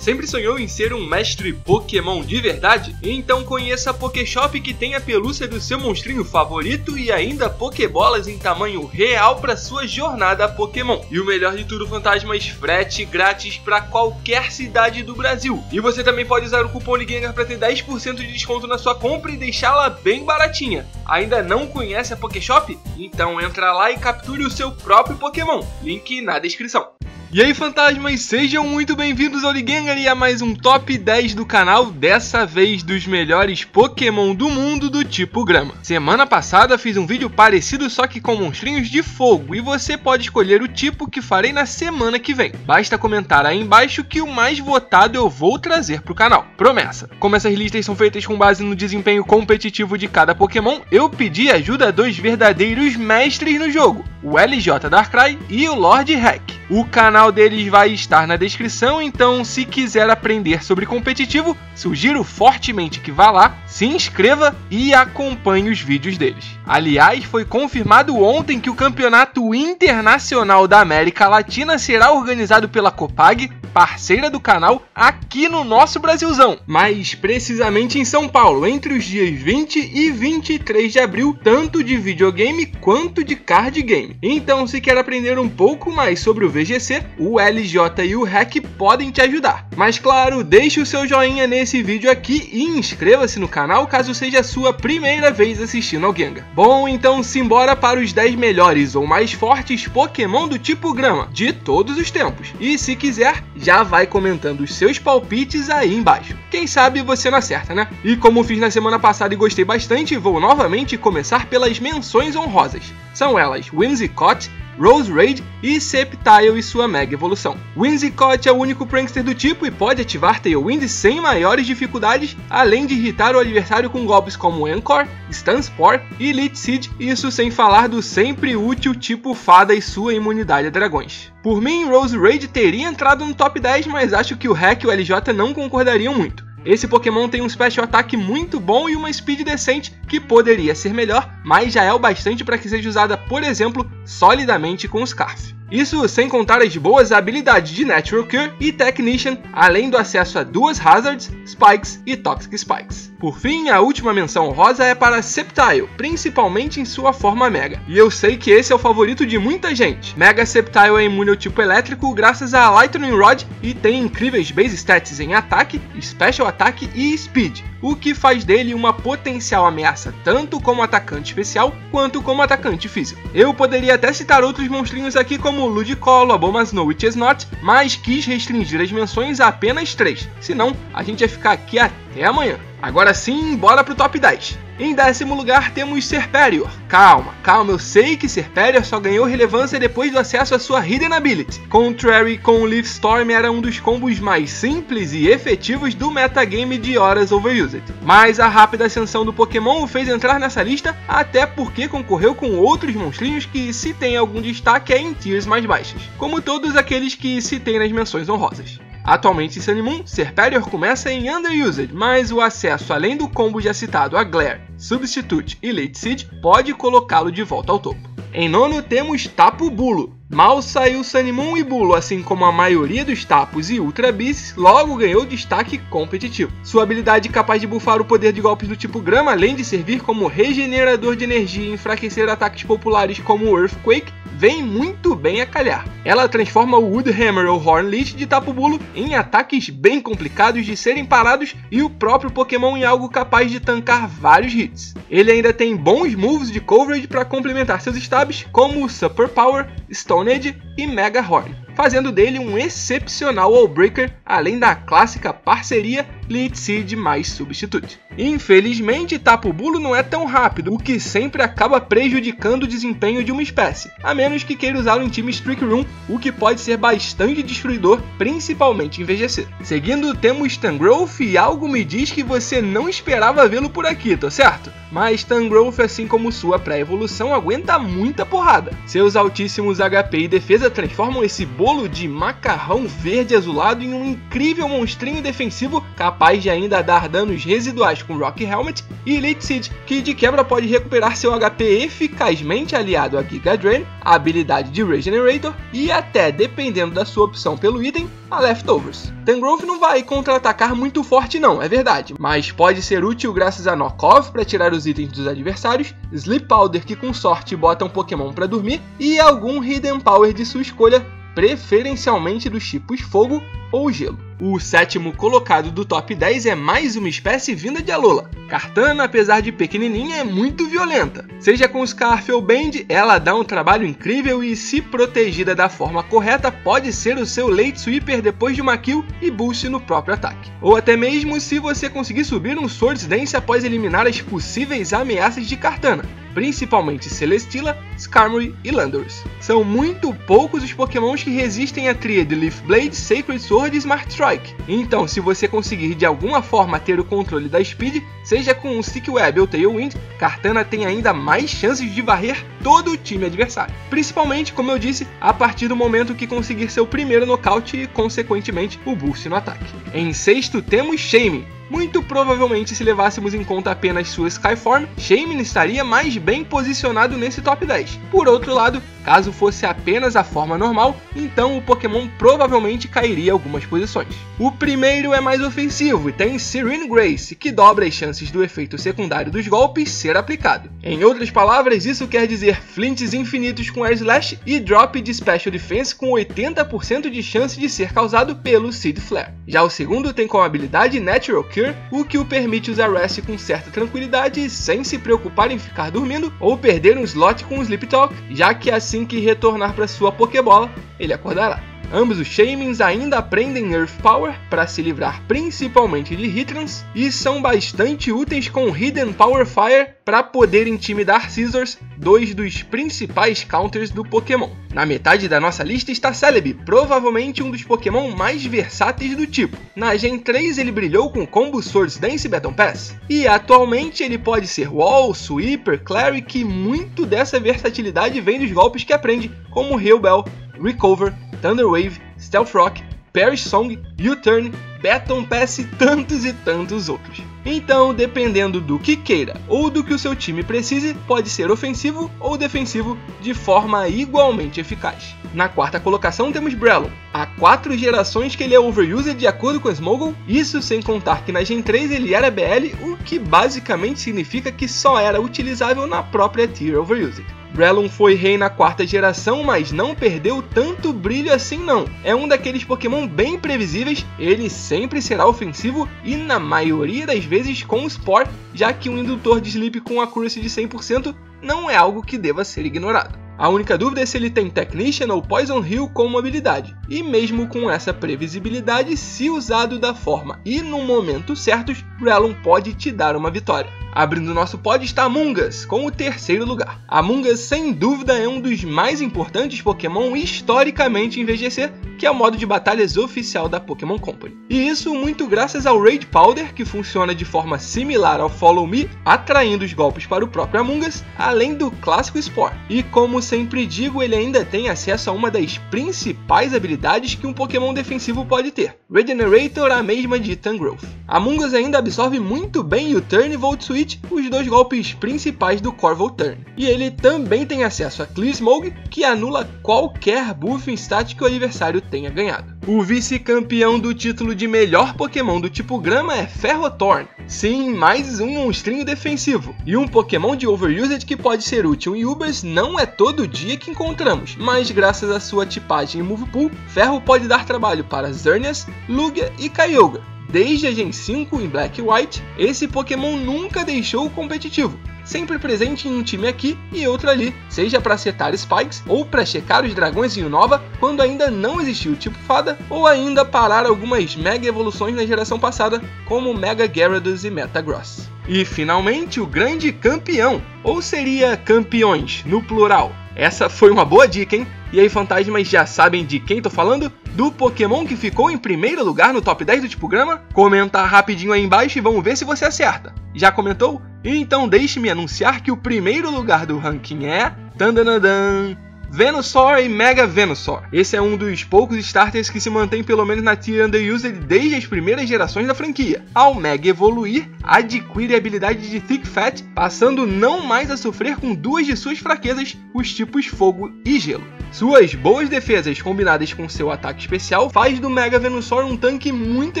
Sempre sonhou em ser um mestre Pokémon de verdade? Então conheça a Pokéshop que tem a pelúcia do seu monstrinho favorito e ainda Pokébolas em tamanho real para sua jornada Pokémon. E o melhor de tudo, fantasmas, frete grátis para qualquer cidade do Brasil. E você também pode usar o cupom LIGENGAR para ter 10% de desconto na sua compra e deixá-la bem baratinha. Ainda não conhece a Pokéshop? Então entra lá e capture o seu próprio Pokémon. Link na descrição. E aí fantasmas, sejam muito bem-vindos ao Ligengar e a mais um top 10 do canal, dessa vez dos melhores Pokémon do mundo do tipo grama. Semana passada fiz um vídeo parecido só que com monstrinhos de fogo e você pode escolher o tipo que farei na semana que vem. Basta comentar aí embaixo que o mais votado eu vou trazer pro canal. Promessa! Como essas listas são feitas com base no desempenho competitivo de cada Pokémon, eu pedi ajuda a dois verdadeiros mestres no jogo, o LJ Darkrai e o Lord Hack. O canal deles vai estar na descrição, então se quiser aprender sobre competitivo, sugiro fortemente que vá lá, se inscreva e acompanhe os vídeos deles. Aliás, foi confirmado ontem que o Campeonato Internacional da América Latina será organizado pela Copag parceira do canal, aqui no nosso Brasilzão, mais precisamente em São Paulo, entre os dias 20 e 23 de abril, tanto de videogame quanto de card game. Então, se quer aprender um pouco mais sobre o VGC, o LJ e o Hack podem te ajudar. Mas claro, deixe o seu joinha nesse vídeo aqui e inscreva-se no canal caso seja a sua primeira vez assistindo ao Gengar. Bom, então simbora para os 10 melhores ou mais fortes Pokémon do tipo grama de todos os tempos. E se quiser, já vai comentando os seus palpites aí embaixo. Quem sabe você não acerta, né? E como fiz na semana passada e gostei bastante, vou novamente começar pelas menções honrosas. São elas Whimsicott, Rose Raid e Sceptile e sua Mega Evolução. Whimsicott é o único prankster do tipo e pode ativar Tailwind sem maiores dificuldades, além de irritar o adversário com golpes como Anchor, Stun Spore e Lit Seed, isso sem falar do sempre útil tipo Fada e sua imunidade a dragões. Por mim, Rose Raid teria entrado no top 10, mas acho que o Hack e o LJ não concordariam muito. Esse Pokémon tem um Special Attack muito bom e uma Speed decente que poderia ser melhor, mas já é o bastante para que seja usada, por exemplo, solidamente com o Scarf. Isso sem contar as boas habilidades de Natural Cure e Technician, além do acesso a duas Hazards, Spikes e Toxic Spikes. Por fim, a última menção rosa é para Sceptile, principalmente em sua forma Mega. E eu sei que esse é o favorito de muita gente. Mega Sceptile é imune ao tipo elétrico graças a Lightning Rod e tem incríveis base stats em ataque, Special Attack e Speed, o que faz dele uma potencial ameaça tanto como atacante especial quanto como atacante físico. Eu poderia até citar outros monstrinhos aqui como Ludicolo, Abomasnow e Chesnut, mas quis restringir as menções a apenas 3, senão a gente ia ficar aqui até amanhã. Agora sim, bora pro top 10. Em décimo lugar temos Serperior. Calma, calma, eu sei que Serperior só ganhou relevância depois do acesso à sua Hidden Ability. Contrary com Leaf Storm era um dos combos mais simples e efetivos do metagame de horas overused. Mas a rápida ascensão do Pokémon o fez entrar nessa lista, até porque concorreu com outros monstrinhos que se tem algum destaque é em tiers mais baixas, como todos aqueles que se tem nas menções honrosas. Atualmente em Sunny Serperior começa em Underused, mas o acesso além do combo já citado a Glare, Substitute e Late Seed pode colocá-lo de volta ao topo. Em nono temos Tapu Bulo. Mal saiu Sunny e Bulo, assim como a maioria dos Tapos e Ultra Beasts, logo ganhou destaque competitivo. Sua habilidade capaz de bufar o poder de golpes do tipo grama, além de servir como regenerador de energia e enfraquecer ataques populares como Earthquake, vem muito bem a calhar. Ela transforma o Woodhammer ou Hornleech de Tapu Bulo em ataques bem complicados de serem parados e o próprio Pokémon em algo capaz de tancar vários hits. Ele ainda tem bons moves de coverage para complementar seus stabs, como Super Power, Stone Edge e Mega Horn fazendo dele um excepcional All-Breaker, além da clássica parceria Lead Seed mais Substitute. Infelizmente, Tapu Bulo não é tão rápido, o que sempre acaba prejudicando o desempenho de uma espécie, a menos que queira usá-lo em times Trick Room, o que pode ser bastante destruidor, principalmente em VGC. Seguindo, temos Tangrowth e algo me diz que você não esperava vê-lo por aqui, tô certo? Mas Tangrowth, assim como sua pré-evolução, aguenta muita porrada. Seus altíssimos HP e defesa transformam esse bolo de macarrão verde azulado em um incrível monstrinho defensivo capaz de ainda dar danos residuais com Rock Helmet e Elite Seed, que de quebra pode recuperar seu HP eficazmente aliado a Giga Drain, a habilidade de Regenerator e até, dependendo da sua opção pelo item, a Leftovers. Tangrowth não vai contra-atacar muito forte não, é verdade, mas pode ser útil graças a Knock-Off para tirar os itens dos adversários, Sleep Powder que com sorte bota um Pokémon para dormir e algum Hidden Power de sua escolha, preferencialmente dos tipos Fogo ou Gelo. O sétimo colocado do top 10 é mais uma espécie vinda de Alola. Kartana, apesar de pequenininha, é muito violenta. Seja com Scarf ou Band, ela dá um trabalho incrível e, se protegida da forma correta, pode ser o seu late sweeper depois de uma kill e boost no próprio ataque. Ou até mesmo se você conseguir subir um Swords Dance após eliminar as possíveis ameaças de Kartana principalmente Celesteela, Skarmory e Landorus. São muito poucos os pokémons que resistem à tríade Leaf Blade, Sacred Sword e Smart Strike. Então, se você conseguir de alguma forma ter o controle da Speed, seja com um Stick Web ou Tailwind, Kartana tem ainda mais chances de varrer todo o time adversário. Principalmente, como eu disse, a partir do momento que conseguir seu primeiro nocaute e, consequentemente, o boost no ataque. Em sexto, temos Shame, muito provavelmente, se levássemos em conta apenas sua Skyform, Shaymin estaria mais bem posicionado nesse top 10. Por outro lado, caso fosse apenas a forma normal, então o Pokémon provavelmente cairia algumas posições. O primeiro é mais ofensivo e tem Serene Grace, que dobra as chances do efeito secundário dos golpes ser aplicado. Em outras palavras, isso quer dizer flints infinitos com Air Slash e drop de Special Defense com 80% de chance de ser causado pelo Seed Flare. Já o segundo tem como habilidade Natural Cure o que o permite usar Rest com certa tranquilidade sem se preocupar em ficar dormindo ou perder um slot com o Sleep Talk, já que assim que retornar para sua Pokébola, ele acordará. Ambos os Shamings ainda aprendem Earth Power para se livrar principalmente de Hitrans e são bastante úteis com Hidden Power Fire para poder intimidar Scissors, dois dos principais counters do Pokémon. Na metade da nossa lista está Celebi, provavelmente um dos Pokémon mais versáteis do tipo. Na Gen 3 ele brilhou com Combo Swords Dance e Baton Pass, e atualmente ele pode ser Wall, Sweeper, Cleric e muito dessa versatilidade vem dos golpes que aprende, como Hail Bell, Recover Thunder Wave, Stealth Rock, Perish Song, U-Turn, Baton Pass e tantos e tantos outros. Então, dependendo do que queira ou do que o seu time precise, pode ser ofensivo ou defensivo de forma igualmente eficaz. Na quarta colocação temos Brelon. Há quatro gerações que ele é overused de acordo com Smoggle, isso sem contar que na Gen 3 ele era BL, o que basicamente significa que só era utilizável na própria Tier Overused. Breloom foi rei na quarta geração, mas não perdeu tanto brilho assim não. É um daqueles Pokémon bem previsíveis, ele sempre será ofensivo e na maioria das vezes com Spore, já que um indutor de Sleep com accuracy de 100% não é algo que deva ser ignorado. A única dúvida é se ele tem Technician ou Poison Hill como habilidade, e mesmo com essa previsibilidade, se usado da forma e no momento certos, Breloom pode te dar uma vitória. Abrindo nosso pod está Among Us, com o terceiro lugar. Among Us, sem dúvida, é um dos mais importantes Pokémon historicamente em VGC, que é o modo de batalhas oficial da Pokémon Company. E isso muito graças ao Raid Powder, que funciona de forma similar ao Follow Me, atraindo os golpes para o próprio Among Us, além do clássico Spore. E como sempre digo, ele ainda tem acesso a uma das principais habilidades que um Pokémon defensivo pode ter, Regenerator, a mesma de Tangrowth. Among Us ainda absorve muito bem o Turn e Volt Switch Os dois golpes principais do Corval Turn. E ele também tem acesso a Clear Smoke, que anula qualquer buff em stat que o adversário tenha ganhado. O vice-campeão do título de melhor Pokémon do tipo Grama é Ferrothorn. Sim, mais um monstrinho defensivo. E um Pokémon de Overused que pode ser útil em Ubers não é todo dia que encontramos, mas graças à sua tipagem e Move Pool, Ferro pode dar trabalho para Xerneas, Lugia e Kyogre. Desde a Gen 5 em Black e White, esse Pokémon nunca deixou o competitivo, sempre presente em um time aqui e outro ali, seja para setar Spikes ou para checar os dragões em Unova quando ainda não existiu o tipo Fada, ou ainda parar algumas Mega Evoluções na geração passada, como Mega Gyarados e Metagross. E finalmente o grande campeão, ou seria campeões no plural. Essa foi uma boa dica, hein? E aí, fantasmas, já sabem de quem tô falando? Do Pokémon que ficou em primeiro lugar no top 10 do tipo grama? Comenta rapidinho aí embaixo e vamos ver se você acerta. Já comentou? Então deixe-me anunciar que o primeiro lugar do ranking é... Tandanadan, Venusaur e Mega Venusaur. Esse é um dos poucos starters que se mantém pelo menos na tier Underused desde as primeiras gerações da franquia. Ao Mega evoluir, adquire a habilidade de Thick Fat, passando não mais a sofrer com duas de suas fraquezas, os tipos fogo e gelo. Suas boas defesas combinadas com seu ataque especial faz do Mega Venusaur um tanque muito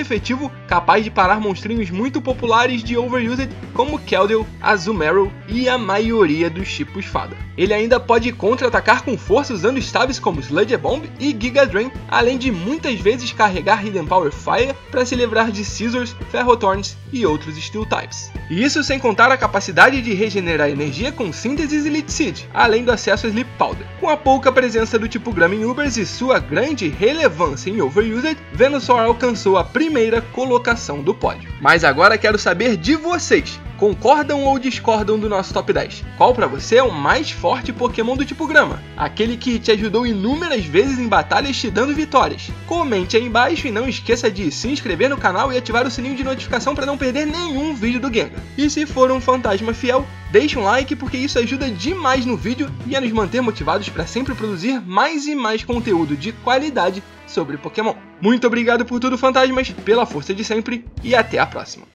efetivo, capaz de parar monstrinhos muito populares de Overused como Keldeo, Azumarill e a maioria dos tipos Fada. Ele ainda pode contra-atacar com força usando stabs como Sludge Bomb e Giga Drain, além de muitas vezes carregar Hidden Power Fire para se livrar de Scissors, Ferrothorns e outros Steel Types. E isso sem contar a capacidade de regenerar energia com Síntesis e Lit Seed, além do acesso a Sleep Powder. Com a pouca do tipo Grama em Ubers e sua grande relevância em Overused, Venusaur alcançou a primeira colocação do pódio. Mas agora quero saber de vocês. Concordam ou discordam do nosso top 10? Qual para você é o mais forte Pokémon do tipo Grama? Aquele que te ajudou inúmeras vezes em batalhas te dando vitórias? Comente aí embaixo e não esqueça de se inscrever no canal e ativar o sininho de notificação para não perder nenhum vídeo do Gengar. E se for um fantasma fiel, deixe um like porque isso ajuda demais no vídeo e a nos manter motivados para sempre produzir mais e mais conteúdo de qualidade sobre Pokémon. Muito obrigado por tudo, fantasmas, pela força de sempre e até a próxima.